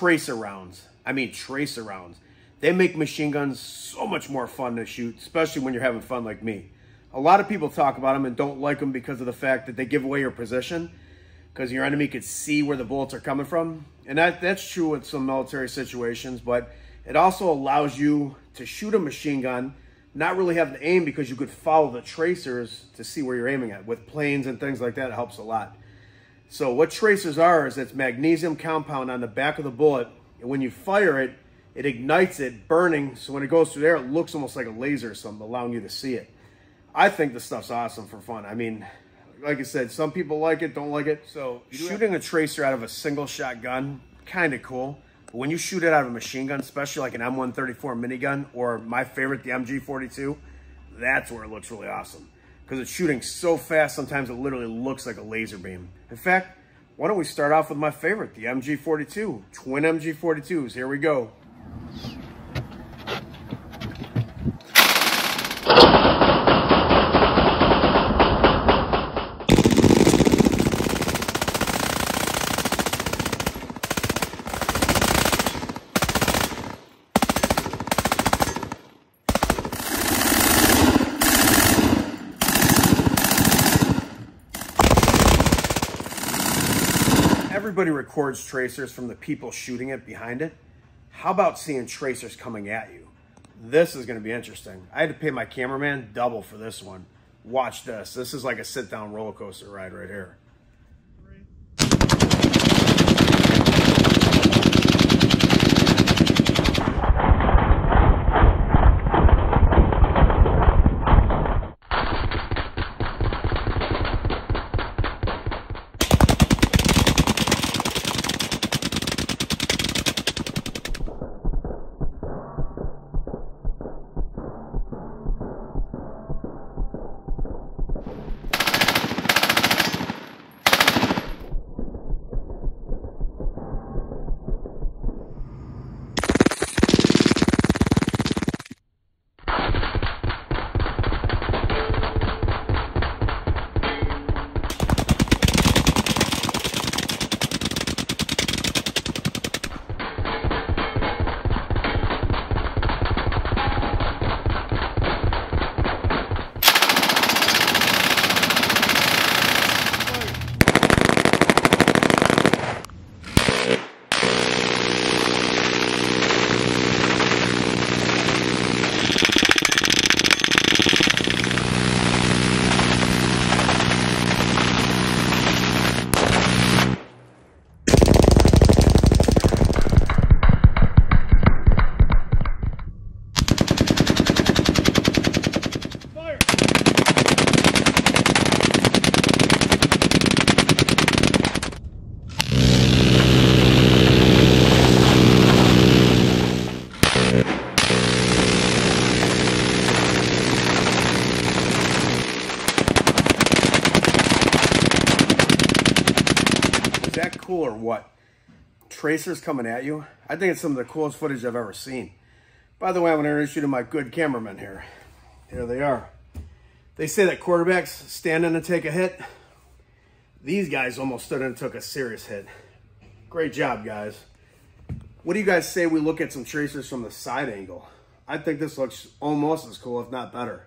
tracer rounds. I mean tracer rounds. They make machine guns so much more fun to shoot, especially when you're having fun like me. A lot of people talk about them and don't like them because of the fact that they give away your position because your enemy could see where the bullets are coming from. And that, that's true with some military situations, but it also allows you to shoot a machine gun, not really have to aim because you could follow the tracers to see where you're aiming at. With planes and things like that, it helps a lot. So what tracers are is it's magnesium compound on the back of the bullet. And when you fire it, it ignites it, burning. So when it goes through there, it looks almost like a laser or something, allowing you to see it. I think the stuff's awesome for fun. I mean, like I said, some people like it, don't like it. So shooting a tracer out of a single shot gun, kind of cool. But when you shoot it out of a machine gun, especially like an M134 minigun or my favorite, the MG42, that's where it looks really awesome. Because it's shooting so fast, sometimes it literally looks like a laser beam. In fact, why don't we start off with my favorite, the MG42, twin MG42s. Here we go. Everybody records tracers from the people shooting it behind it. How about seeing tracers coming at you? This is going to be interesting. I had to pay my cameraman double for this one. Watch this. This is like a sit-down roller coaster ride right here. Cool or what? Tracers coming at you. I think it's some of the coolest footage I've ever seen. By the way, I'm going to introduce you to my good cameramen here. Here they are. They say that quarterbacks stand in and take a hit. These guys almost stood in and took a serious hit. Great job, guys. What do you guys say we look at some tracers from the side angle? I think this looks almost as cool, if not better.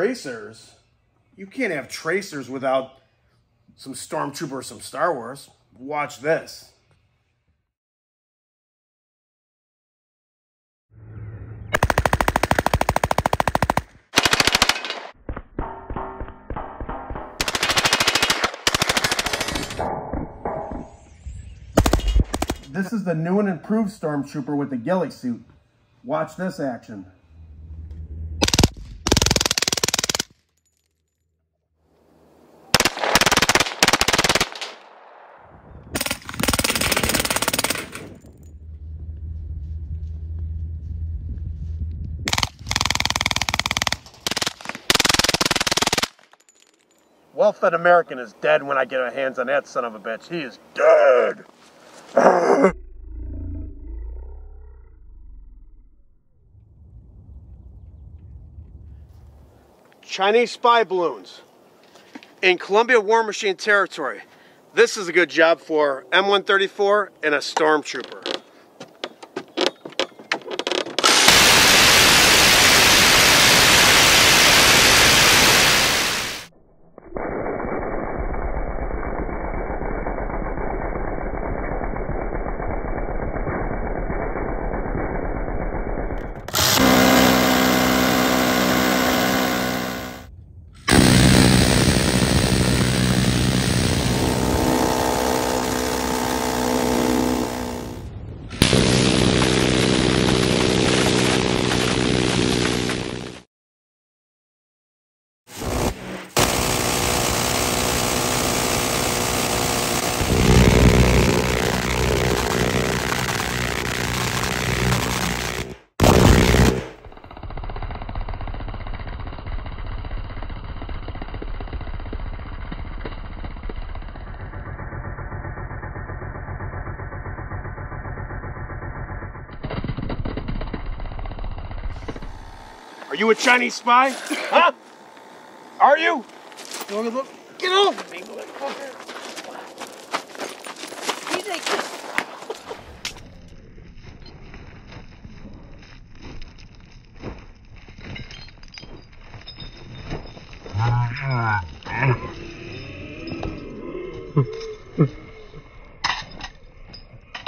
tracers. You can't have tracers without some Stormtrooper or some Star Wars. Watch this. This is the new and improved Stormtrooper with the ghillie suit. Watch this action. Well-fed American is dead when I get my hands on that son of a bitch. He is dead. Chinese spy balloons in Columbia War Machine territory. This is a good job for M134 and a Stormtrooper. Are you a Chinese spy? Huh? Are you? Get off me, motherfucker. He's like,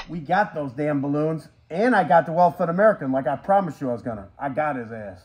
We got those damn balloons, and I got the well-fed American like I promised you I was gonna. I got his ass.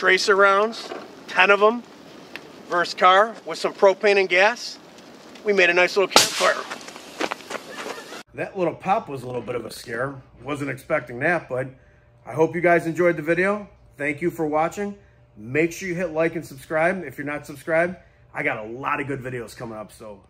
Tracer rounds, 10 of them, versus car with some propane and gas. We made a nice little campfire. That little pop was a little bit of a scare. Wasn't expecting that, but I hope you guys enjoyed the video. Thank you for watching. Make sure you hit like and subscribe if you're not subscribed. I got a lot of good videos coming up, so